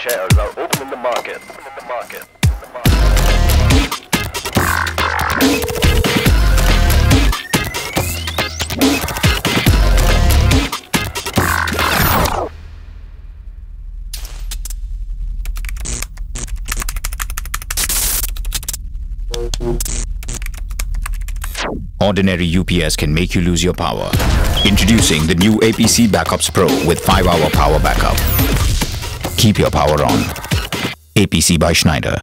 shares are open in the market. Open in the market. Ordinary UPS can make you lose your power. Introducing the new APC Back-UPS Pro with 5-hour power backup. Keep your power on. APC by Schneider.